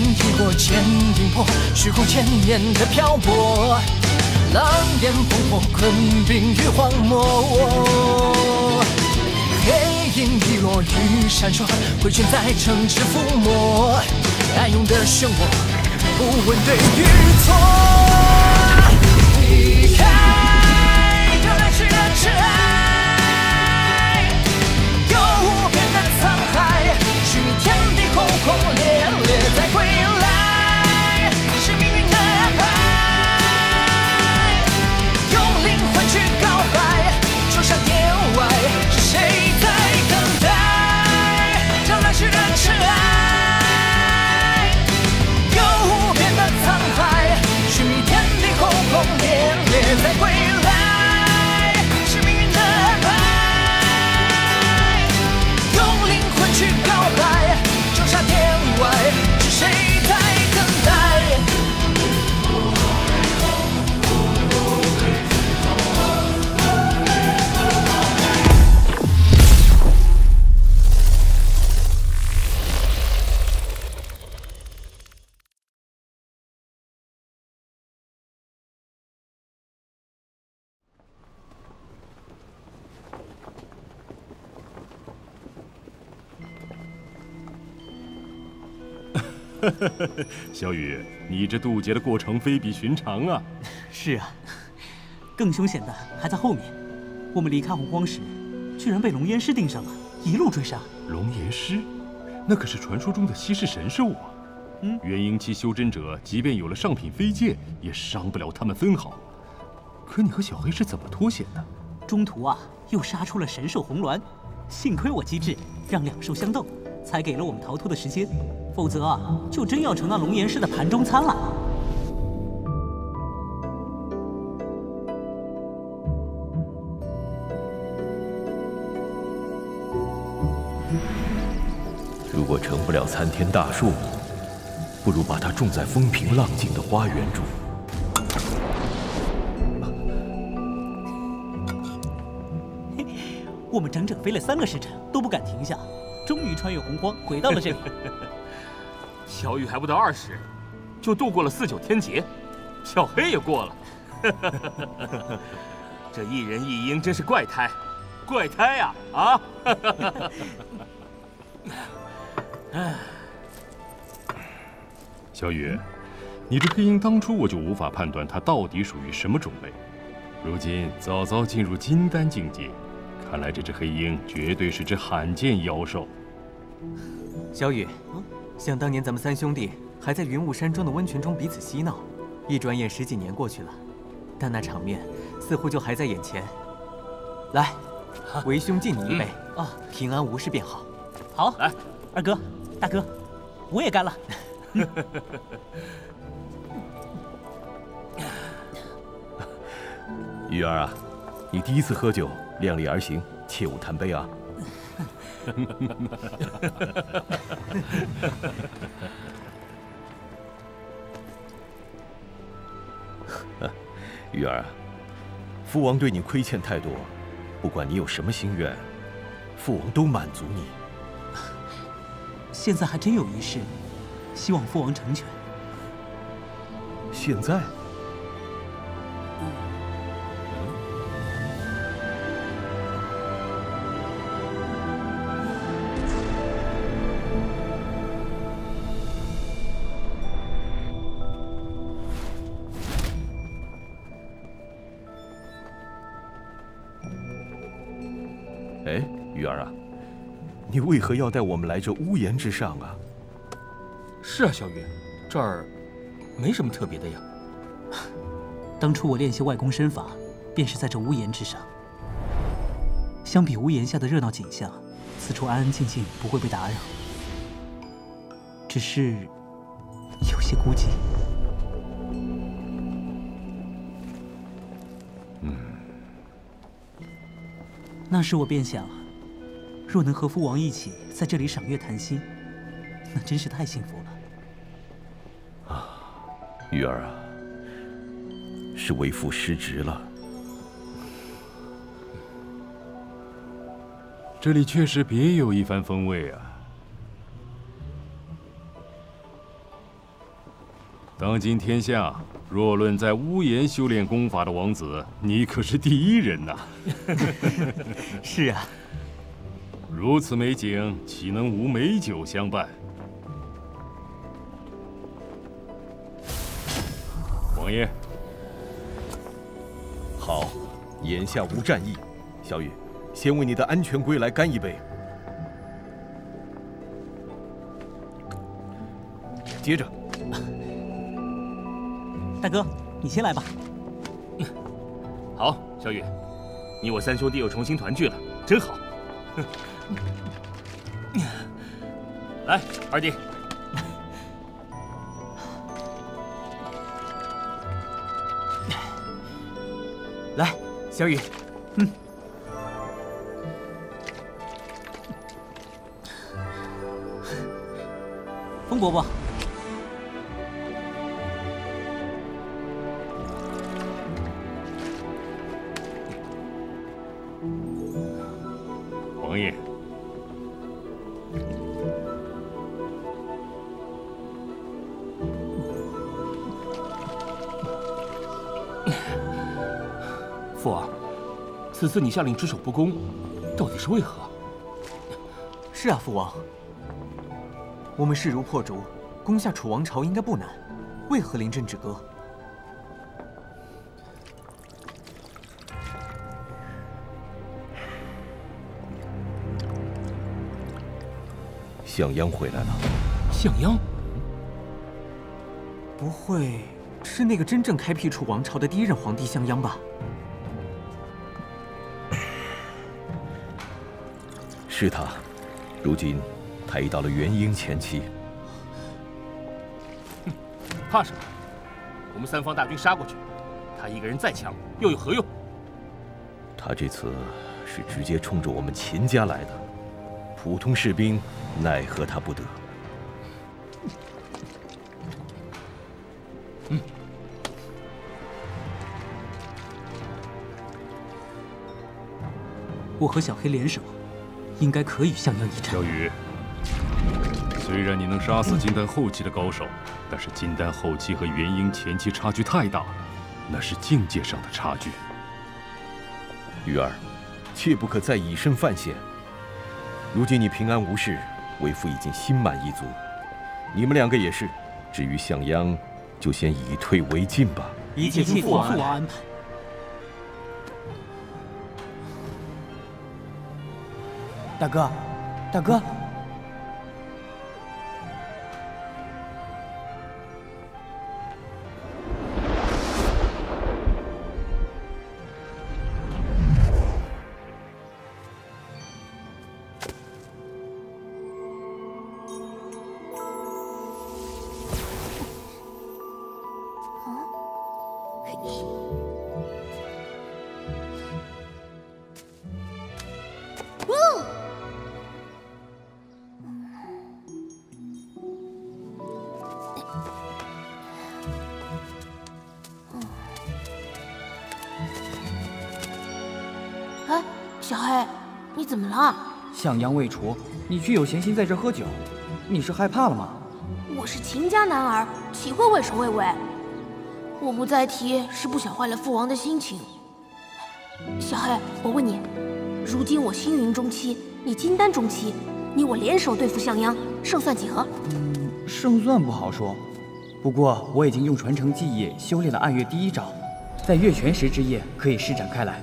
一过千影破，虚空千年的漂泊。狼烟烽火，困冰与荒漠。黑影遗落，雨闪烁，挥拳在城池覆没。暗涌的漩涡，不问对与错。许，天地轰轰烈烈再归来，渡劫的过程非比寻常啊！是啊，更凶险的还在后面。我们离开洪荒时，居然被龙岩师盯上了，一路追杀。龙岩师，那可是传说中的稀世神兽啊！嗯，元婴期修真者即便有了上品飞剑，也伤不了他们分毫。可你和小黑是怎么脱险的？中途啊，又杀出了神兽红鸾，幸亏我机智，让两兽相斗，才给了我们逃脱的时间。否则啊，就真要成那龙岩师的盘中餐了。如果成不了参天大树，不如把它种在风平浪静的花园中。我们整整飞了三个时辰，都不敢停下，终于穿越洪荒，回到了这里。小雨还不到二十，就度过了四九天劫，小黑也过了。这一人一鹰真是怪胎，怪胎呀！啊！唉，小雨，你这黑鹰当初我就无法判断它到底属于什么种类，如今早早进入金丹境界，看来这只黑鹰绝对是只罕见妖兽。小雨，想当年咱们三兄弟还在云雾山庄的温泉中彼此嬉闹，一转眼十几年过去了，但那场面似乎就还在眼前。来，为兄敬你一杯啊，平安无事便好。好，来，二哥、大哥，我也干了。玉儿啊，你第一次喝酒，量力而行，切勿贪杯啊。玉儿啊，父王对你亏欠太多，不管你有什么心愿，父王都满足你。现在还真有一事，希望父王成全。现在？为何要带我们来这屋檐之上啊？是啊，小雨，这儿没什么特别的呀。当初我练习外功身法，便是在这屋檐之上。相比屋檐下的热闹景象，此处安安静静，不会被打扰。只是有些孤寂。嗯，那时我便想，若能和父王一起在这里赏月谈心，那真是太幸福了。啊，玉儿啊，是为父失职了。这里确实别有一番风味啊。当今天下，若论在屋檐修炼功法的王子，你可是第一人呐！是啊，如此美景，岂能无美酒相伴？王爷，好，眼下无战意，小雨，先为你的安全归来干一杯。接着，大哥，你先来吧。好，小雨，你我三兄弟又重新团聚了，真好。来，二弟，来，小雨，嗯。风伯伯，王爷，此次你下令只守不攻，到底是为何？是啊，父王，我们势如破竹，攻下楚王朝应该不难，为何临阵止戈？向阳回来了。向阳，不会是那个真正开辟楚王朝的第一任皇帝项鞅吧？是他，如今他已到了元婴前期。怕什么？我们三方大军杀过去，他一个人再强又有何用？他这次是直接冲着我们秦家来的，普通士兵奈何他不得。我和小黑联手，应该可以向阳一战小。雨，虽然你能杀死金丹后期的高手，但是金丹后期和元婴前期差距太大了，那是境界上的差距。玉儿，切不可再以身犯险。如今你平安无事，为父已经心满意足。你们两个也是。至于向央，就先以退为进吧。一切听听父王安排。大哥，大哥，哎，小黑，你怎么了？向阳未除，你却有闲心在这喝酒，你是害怕了吗？我是秦家男儿，岂会畏首畏尾？我不再提，是不想坏了父王的心情。小黑，我问你，如今我星云中期，你金丹中期，你我联手对付向阳，胜算几何？嗯胜算不好说，不过我已经用传承技艺修炼了暗月第一招，在月全食之夜可以施展开来，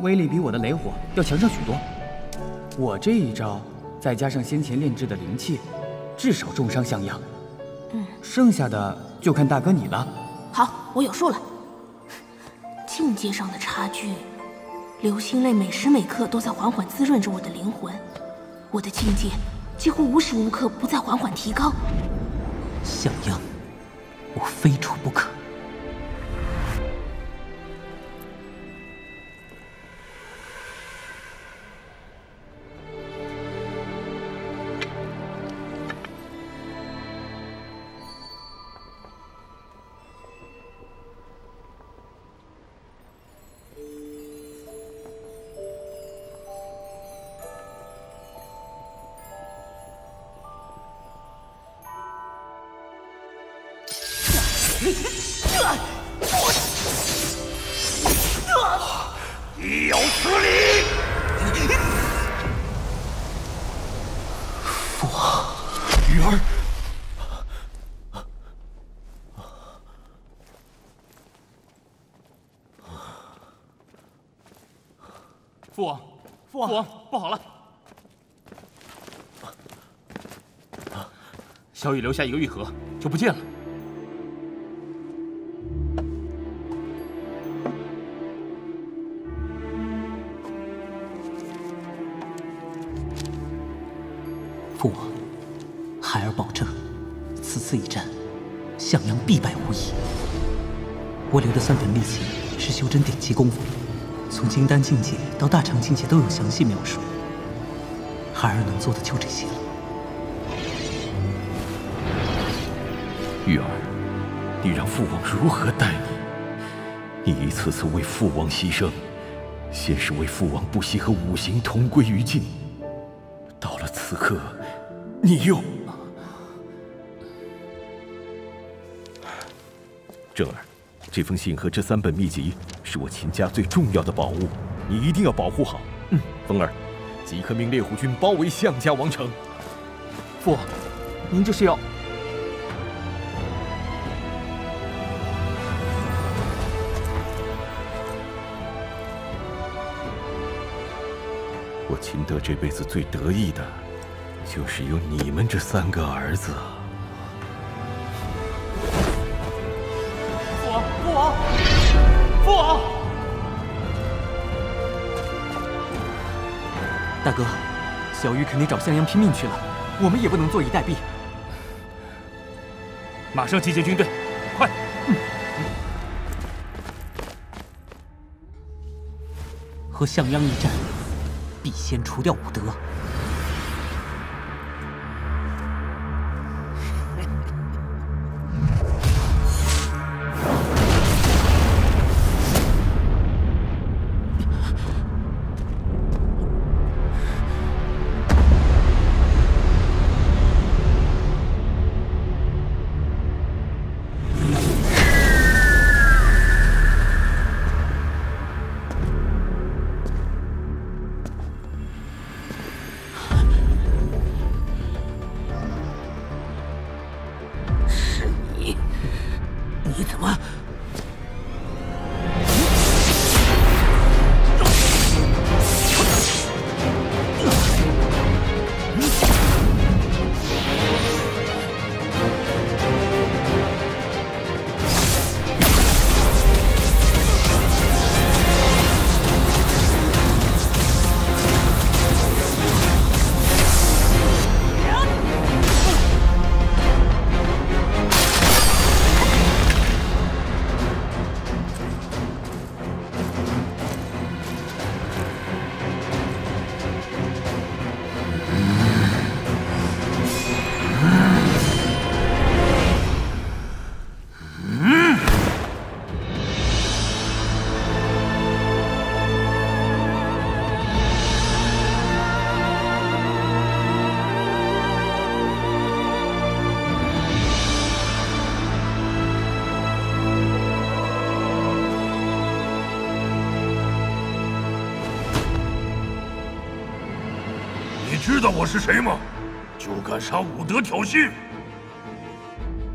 威力比我的雷火要强上许多。我这一招再加上先前炼制的灵气，至少重伤向阳。嗯，剩下的就看大哥你了。好，我有数了。境界上的差距，流星泪每时每刻都在缓缓滋润着我的灵魂，我的境界几乎无时无刻不在缓缓提高。向阳，我非除不可。父王，父王，父王不好了！小雨留下一个玉盒，就不见了。父王，孩儿保证，此次一战，向阳必败无疑。我留的三本秘籍是修真顶级功夫，从金丹境界到大成境界都有详细描述。孩儿能做的就这些了。玉儿，你让父王如何待你？你一次次为父王牺牲，先是为父王不惜和五行同归于尽，到了此刻，你又……正儿，这封信和这三本秘籍是我秦家最重要的宝物，你一定要保护好。嗯，风儿，即刻命猎虎军包围项家王城。父，您这是要……我秦德这辈子最得意的，就是有你们这三个儿子。大哥，小玉肯定找向阳拼命去了，我们也不能坐以待毙。马上集结军队，快！和向阳一战，必先除掉武德。知道我是谁吗？就敢杀武德挑衅！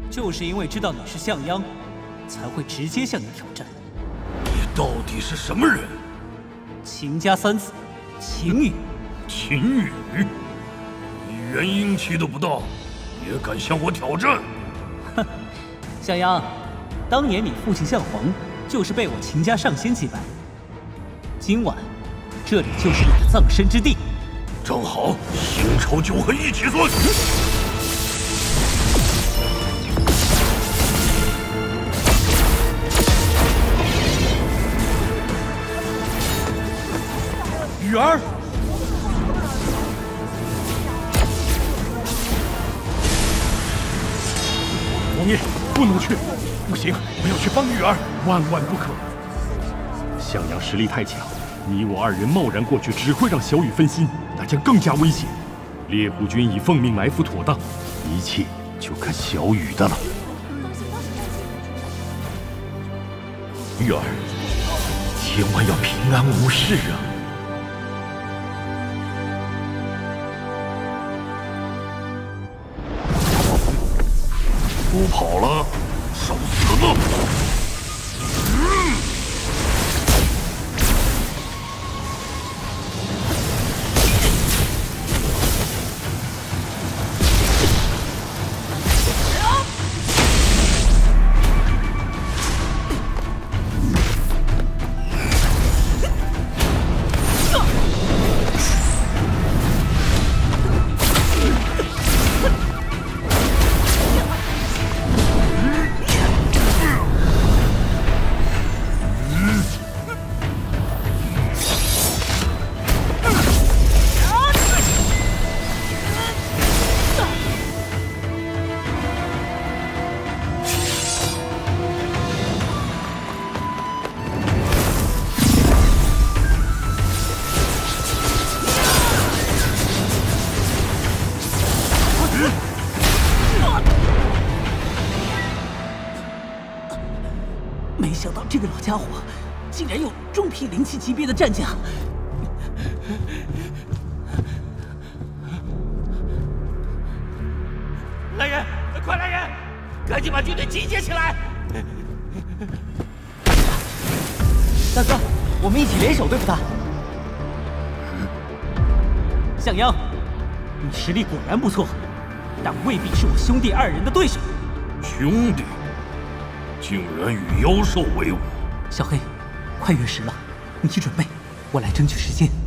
就是因为知道你是向阳，才会直接向你挑战。你到底是什么人？秦家三子，秦羽。秦羽，你元婴期都不到，也敢向我挑战？哼，向阳，当年你父亲向皇就是被我秦家上仙击败。今晚，这里就是你的葬身之地。正好，新仇旧恨一起算。雨儿，王爷，不能去！不行，我要去帮雨儿，万万不可！向阳实力太强，你我二人贸然过去，只会让小雨分心，那将更加危险。猎户军已奉命埋伏妥当，一切就看小雨的了。玉儿，千万要平安无事啊！不跑了，受死吧！级别的战将。来人，快来人，赶紧把军队集结起来！大哥，我们一起联手对付他。向阳，你实力果然不错，但未必是我兄弟二人的对手。兄弟，竟然与妖兽为伍！小黑，快月食了，你去准备，我来争取时间。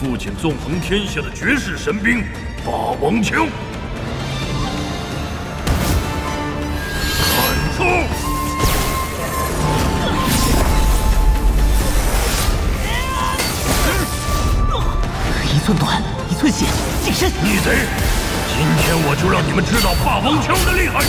父亲纵横天下的绝世神兵——霸王枪。砍出！一寸短，一寸血，近身！逆贼！今天我就让你们知道霸王枪的厉害！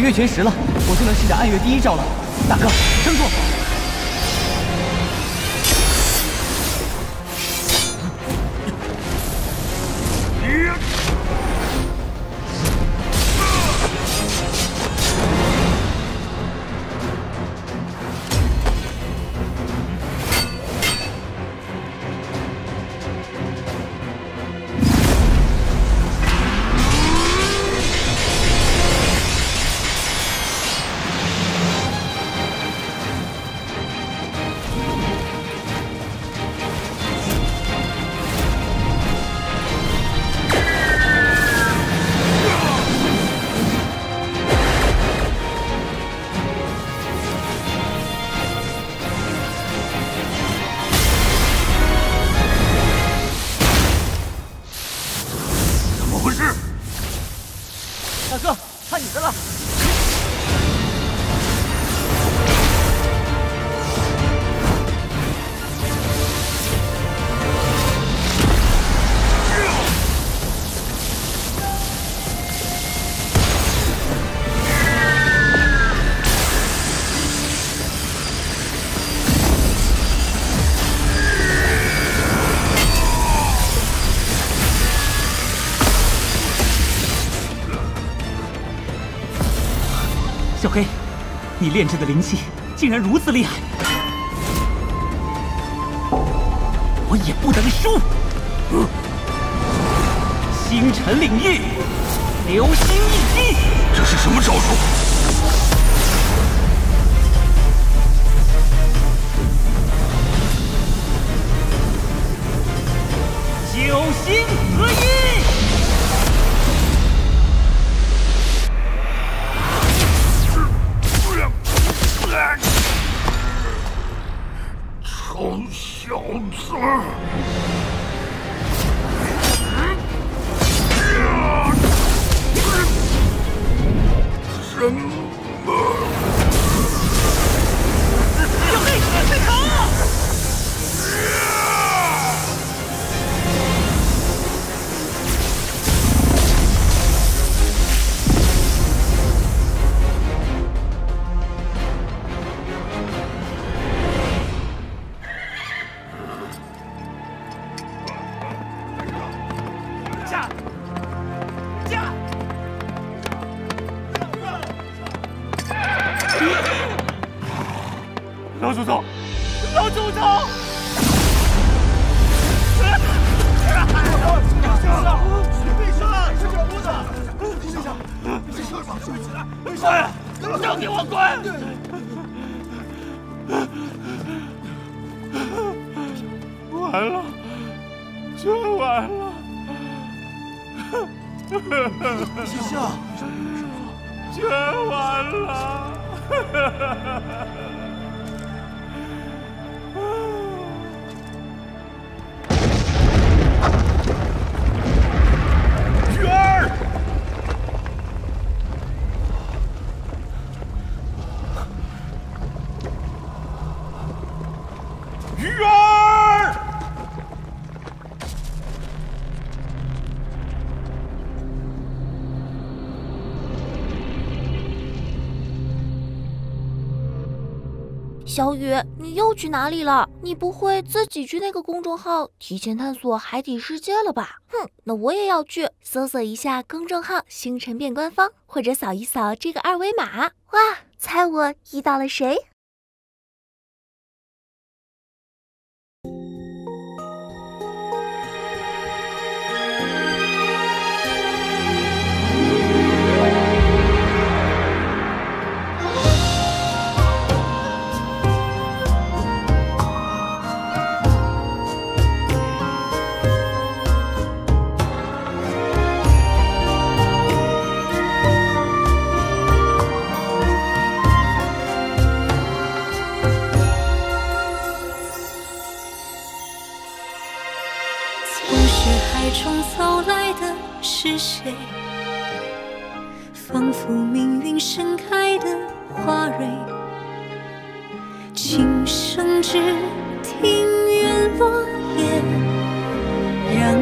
月全食了，我就能施展暗月第一招了。大哥，撑住！小黑，你炼制的灵气竟然如此厉害，我也不能输。星辰领域，流星一击。这是什么招数？九星合一。小夏，全完了！小雨，你又去哪里了？你不会自己去那个公众号提前探索海底世界了吧？哼，那我也要去，搜索一下公众号“星辰变官方”，或者扫一扫这个二维码。哇，猜我遇到了谁？是谁？仿佛命运盛开的花蕊，轻声只听远落叶，让